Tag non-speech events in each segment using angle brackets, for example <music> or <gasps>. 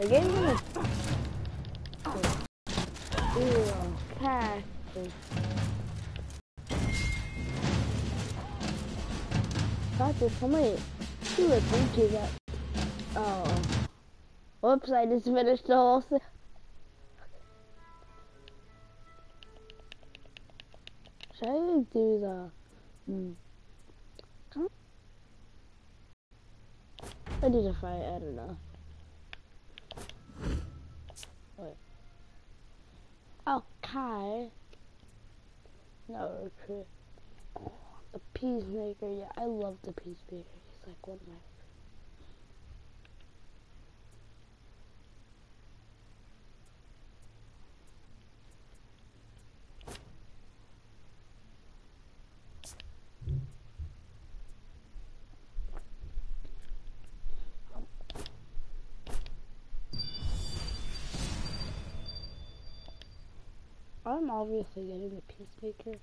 The game's gonna... Ew, cactus. Cactus, how many... Two or three kids got... Oh. Whoops, I just finished the whole thing. Should I do the... Hmm. I did a fight, I don't know. Wait. Okay. No, the Peacemaker, yeah, I love the Peacemaker. He's like one of my Obviously getting the peacemaker.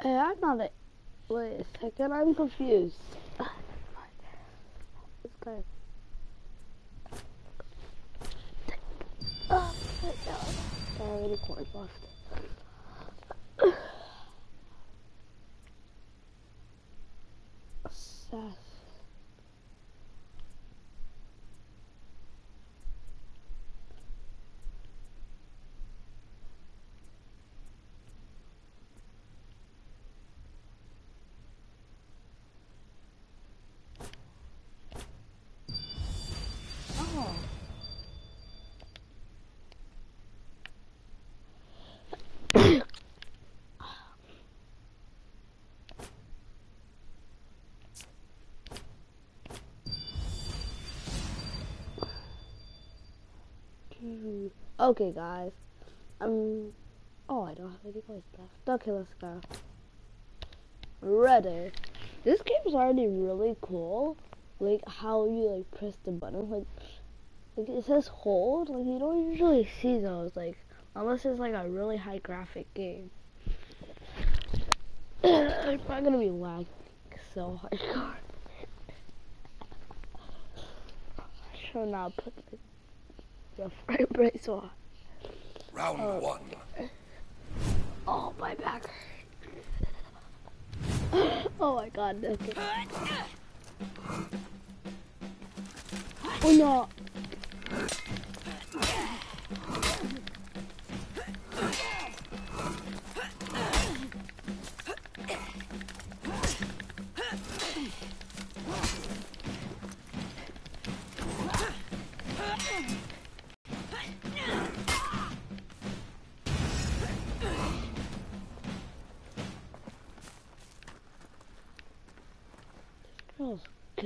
Hey, I'm not a. Wait a second, I'm confused. Oh, coins left. Oh. Okay, guys. Um. Oh, I don't have any coins left. Okay, let's go. Ready. This game's already really cool. Like how you like press the button. Like, like it says hold. Like you don't usually see those. Like unless it's like a really high graphic game. <coughs> it's probably gonna be lagging so hardcore. <laughs> I should not put the, the frame rate on. Round Oh. one. Oh, my back. <laughs> oh my god, okay. Oh no.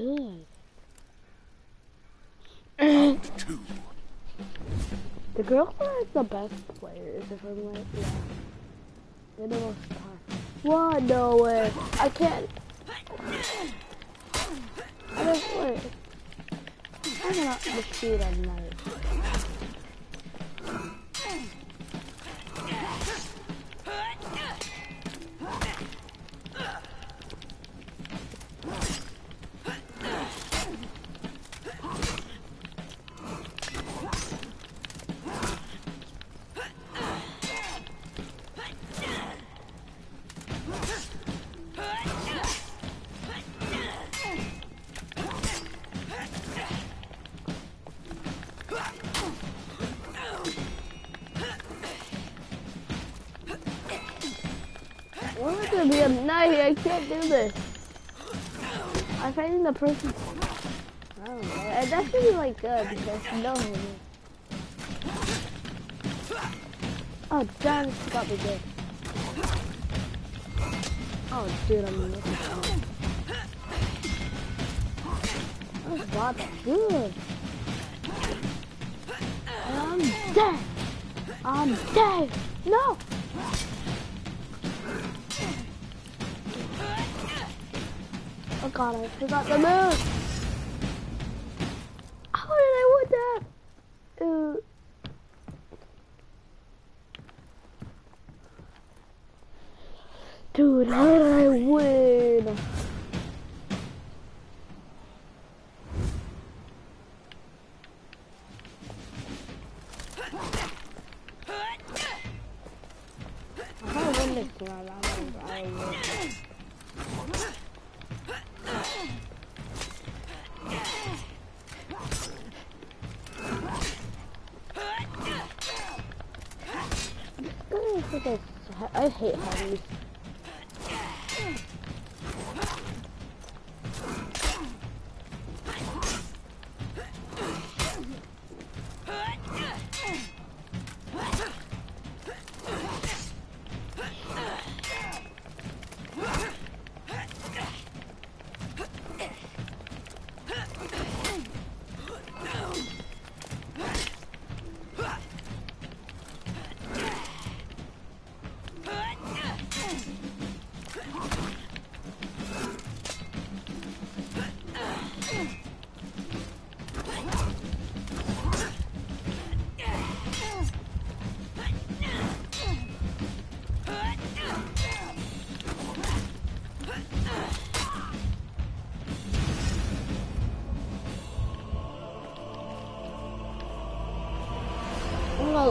Good. Two. The girls are the best players, if I'm right. Yeah. They're the most powerful. What? No way. I can't. I don't. I'm not the speed night. Be a knife? I can't do this. I'm fighting the person. I don't know. And that should be like good because no. Oh, damn, this got me good. Oh, dude, I'm looking. That was not good. I'm dead. I'm dead. No. I forgot the move. Hate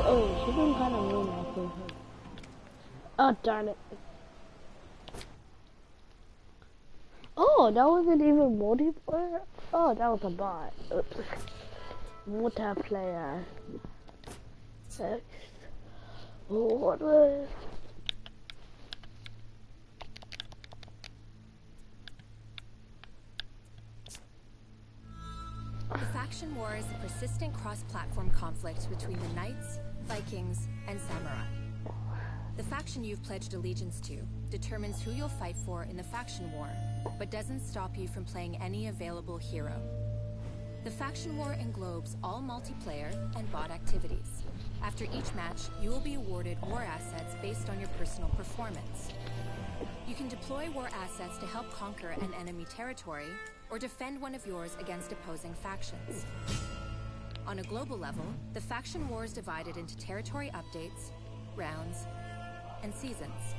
Oh, oh, she's been kind of mean, I think. Oh, darn it. Oh, that wasn't even multiplayer? Oh, that was a bot. Oops. Multiplayer. Next. What was... The faction war is a persistent cross-platform conflict between the knights, Vikings, and samurai. The faction you've pledged allegiance to determines who you'll fight for in the faction war, but doesn't stop you from playing any available hero. The faction war englobes all multiplayer and bot activities. After each match, you will be awarded war assets based on your personal performance. You can deploy war assets to help conquer an enemy territory or defend one of yours against opposing factions. On a global level, the faction war is divided into territory updates, rounds, and seasons.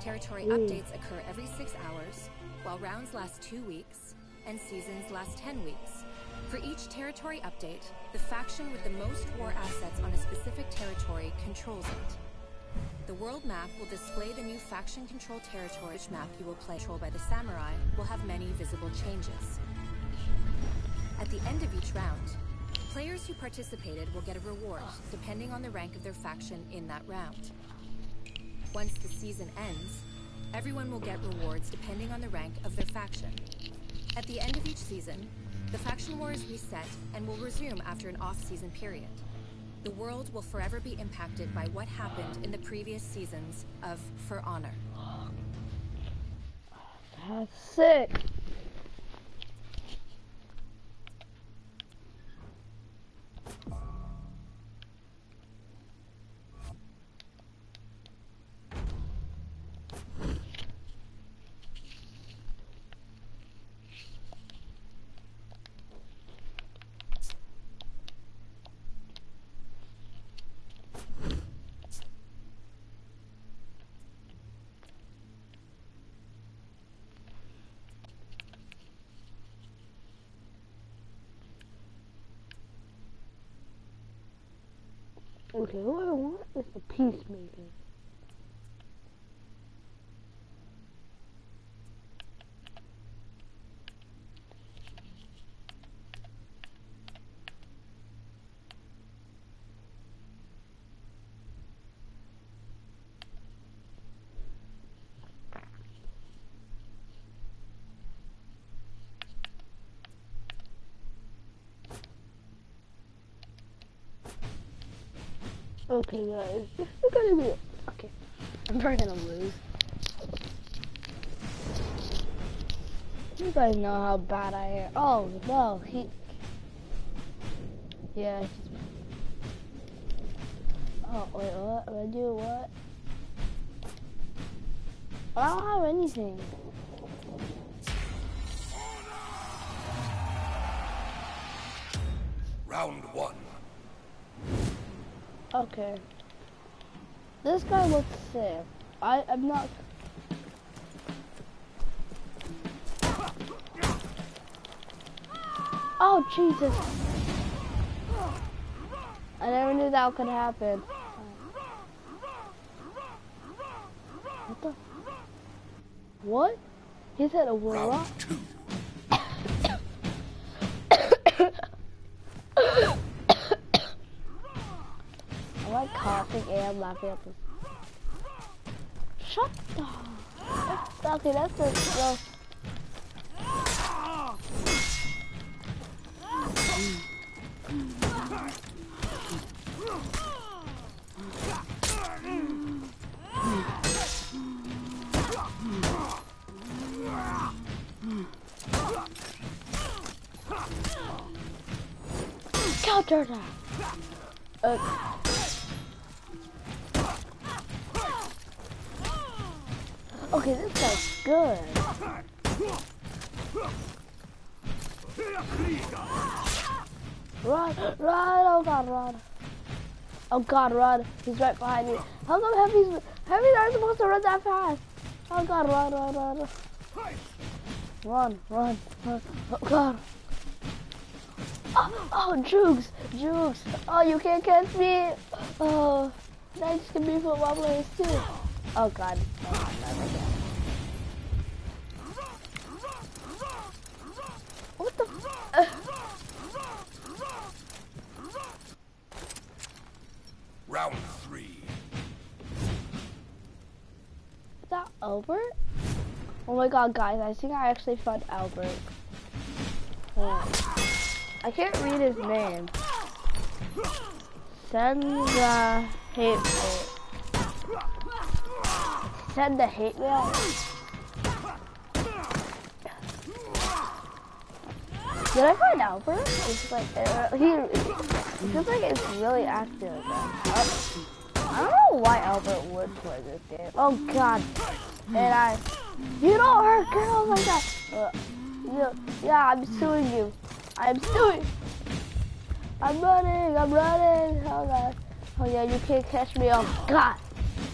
Territory hmm. updates occur every six hours, while rounds last two weeks, and seasons last 10 weeks. For each territory update, the faction with the most war assets on a specific territory controls it. The world map will display the new faction control territory. Each map you will play controlled by the samurai will have many visible changes. At the end of each round, players who participated will get a reward depending on the rank of their faction in that round. Once the season ends, everyone will get rewards depending on the rank of their faction. At the end of each season, the faction war is reset and will resume after an off-season period. The world will forever be impacted by what happened in the previous seasons of For Honor. That's sick. Okay, what I want is the peacemaker. Okay, guys, is gonna be okay. I'm probably gonna lose. You guys know how bad I am. Oh no, he. Yeah. Oh wait, what? I do what? I don't have anything. Round one. Okay. This guy looks safe. I, I'm not... Oh, Jesus. I never knew that could happen. What the? What? He said a rock? Coughing I'm laughing at this. Shut the. Okay, that's it. Well, counter that. Uh, okay, this guy's good. Run, run, oh god, run. Oh god, run. He's right behind me. How come Heavy's, Heavy's not supposed to run that fast? Oh god, run, run, run. Run, run, run. Oh god. Oh, oh, Jukes, Jukes. Oh, you can't catch me. Oh, nice can be football players too. Oh god, no, Albert? Oh my god, guys, I think I actually found Albert. Oh. I can't read his name. Send the hate mail. Send the hate mail. Did I find Albert? It's like uh, he. It feels like it's really active. I don't know why Albert would play this game. Oh God! And I, you don't hurt girls like that. Uh, yeah, yeah, I'm suing you. I'm suing. I'm running. I'm running. Oh God. Oh yeah, you can't catch me. Oh God.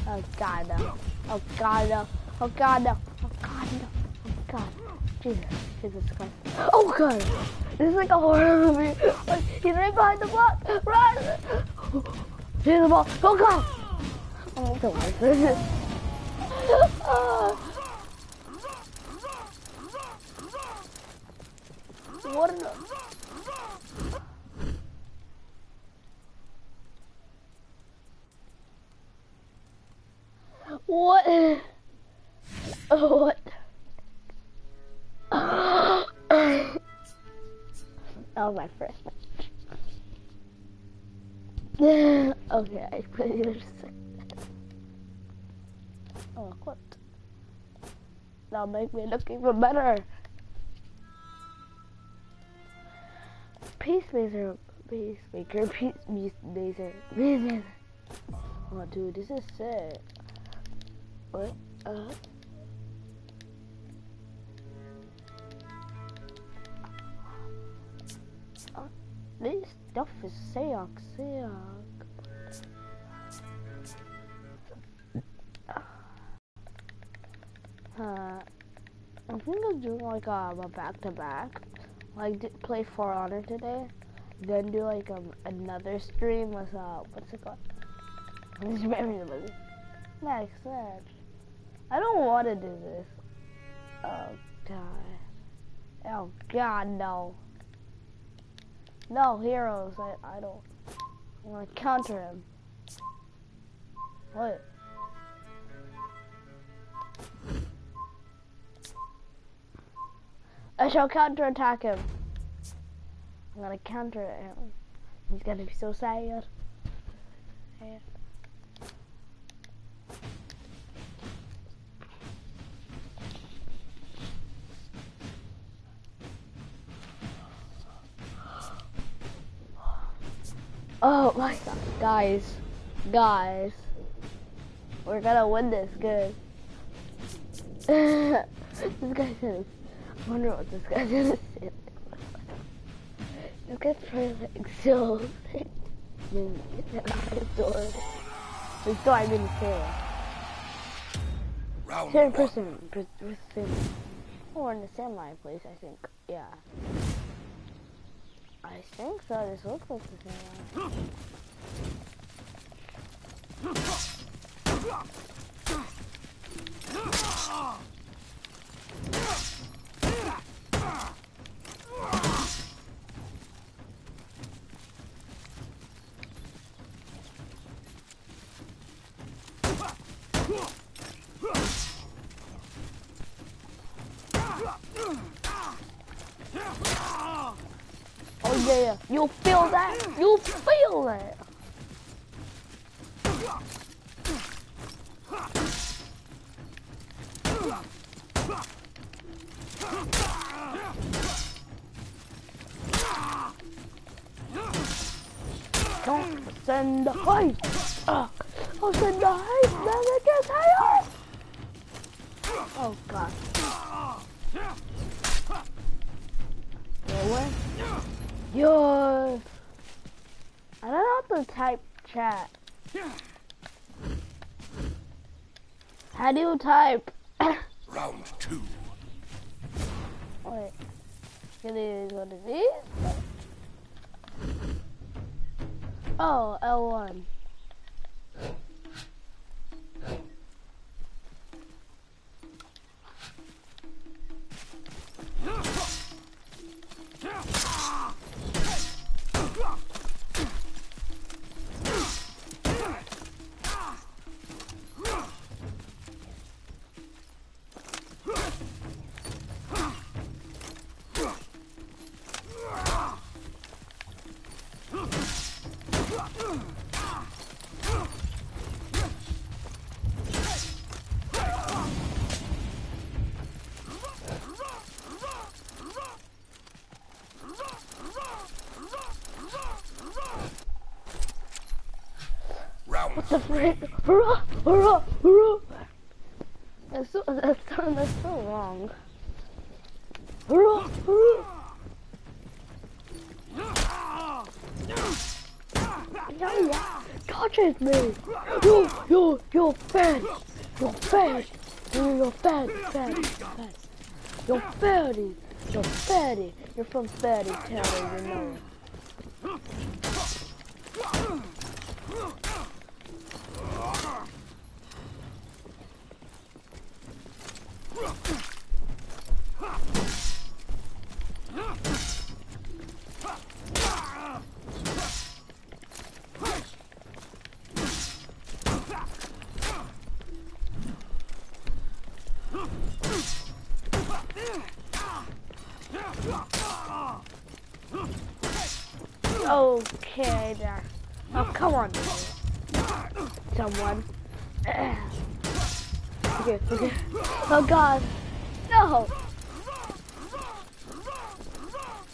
Oh God no. Oh God no. Oh God no. Oh God no. Oh God. Jesus. Jesus Christ. Oh God. This is like a horror movie. He's right behind the block. Run. Here's the ball. Oh God. Oh, the worst. <laughs> What the... What? What? <gasps> that was my first match. <laughs> okay, I put it Oh, what? That'll make me look even better. Peace maker, peace Peacemaker, Peacemaker, Peacemaker, Peacemaker. Oh, dude, this is sick. What? Uh. Uh, this stuff is Seok. Uh, I think I'm doing like um, a back to back. Like play For Honor today, then do like um another stream with uh what's it called? <laughs> This the movie. Next match. I don't want to do this. Oh god. Oh god no. No heroes. I I don't. I'm gonna counter him. What? I shall counterattack him. I'm gonna counter him. He's gonna be so sad. sad. Oh my god, guys, guys, we're gonna win this good. <laughs> this guy's gonna wonder what this guy's gonna say. This guy's probably like so. I mean, it's door. This door, I mean, Sarah. Round Same person. per- per- Same. Oh, we're in the samurai place, I think. Yeah. I think so. This looks like the same one. Oh yeah, you feel that? You feel that? Don't send the hype. Uh, I'll send the hype. Then it gets higher. Oh god. Yeah, Yo. I don't know how to type chat. How do you type? Round two. Wait. It is what it is. Oh, L1. The frick? Hurrah! Hurrah! Hurrah! That's so, that's so, that's so wrong. Hurrah! Hurrah! Yeah, yeah, touches me! You, you, you're fat! You're! You, you're fat, fat, fat. You're fatty! You're fatty! You're from Fatty Town, you know. Okay, there. Oh, come on, someone. okay, okay. Oh God, no.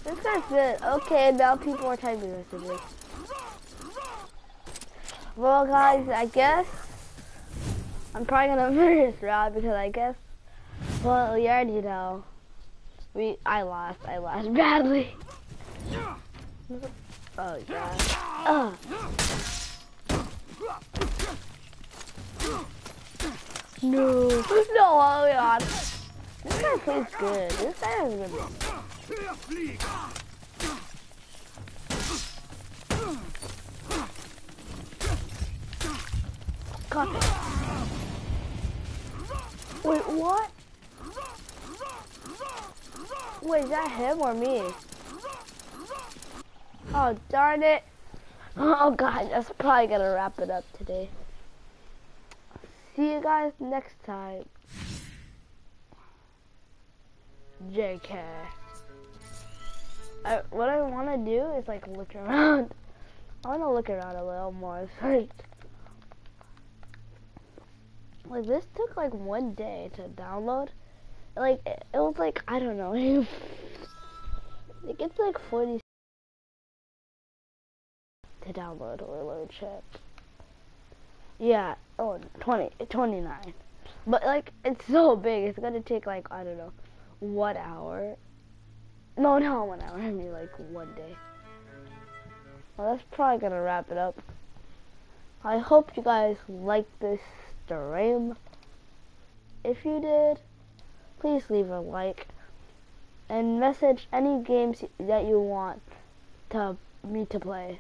This guy's good. Okay, now people are typing messages. Well, guys, I guess I'm probably gonna <laughs> finish this round because I guess, well, you already know. We, I lost. I lost <laughs> badly. Oh. Ugh. No. No, oh god. This guy plays good. This guy has good. God. Wait, what? Wait, is that him or me? Oh, darn it. Oh, God, that's probably going to wrap it up today. See you guys next time. JK. I, what I want to do is, like, look around. I want to look around a little more <laughs> first. Like, this took, like, one day to download. Like, it, it was, like, I don't know. <laughs> it gets, like, 40 to download or load shit. Yeah, oh, 20, 29. But like, it's so big, it's gonna take like, I don't know, one hour. No, <laughs> not one hour, I mean like one day. Well, that's probably gonna wrap it up. I hope you guys liked this stream. If you did, please leave a like and message any games that you want to me to play.